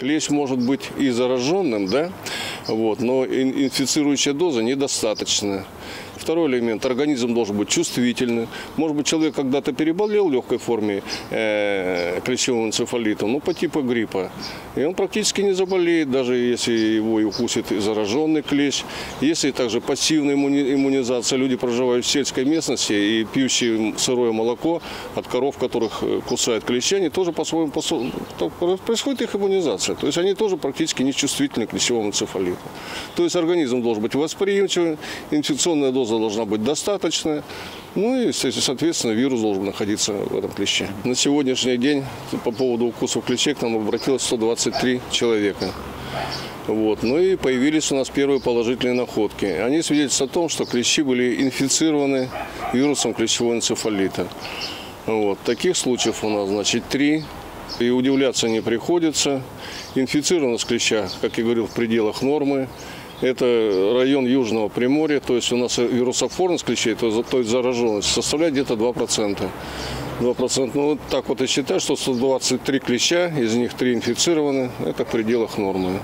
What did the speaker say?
Клещ может быть и зараженным, да, вот, но ин- инфицирующая доза недостаточная. Второй элемент. Организм должен быть чувствительный. Может быть, человек когда-то переболел в легкой форме э, клещевым энцефалитом, ну, по типу гриппа. И он практически не заболеет, даже если его и укусит зараженный клещ. Если также пассивная иммуни- иммунизация, люди, проживают в сельской местности и пьющие сырое молоко от коров, которых э, кусают клещи, они тоже по-своему то происходит их иммунизация. То есть они тоже практически не чувствительны к клещевому энцефалиту. То есть организм должен быть восприимчивым, инфекционная доза должна быть достаточная. Ну и, соответственно, вирус должен находиться в этом клеще. На сегодняшний день по поводу укусов клещей к нам обратилось 123 человека. Вот. Ну и появились у нас первые положительные находки. Они свидетельствуют о том, что клещи были инфицированы вирусом клещевого энцефалита. Вот. Таких случаев у нас, значит, три. И удивляться не приходится. Инфицированность клеща, как я говорил, в пределах нормы. Это район Южного Приморья, то есть у нас вирусофорность клещей, то есть зараженность, составляет где-то 2%. 2%. Ну, вот так вот и считаю, что 123 клеща, из них 3 инфицированы, это в пределах нормы.